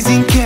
amazing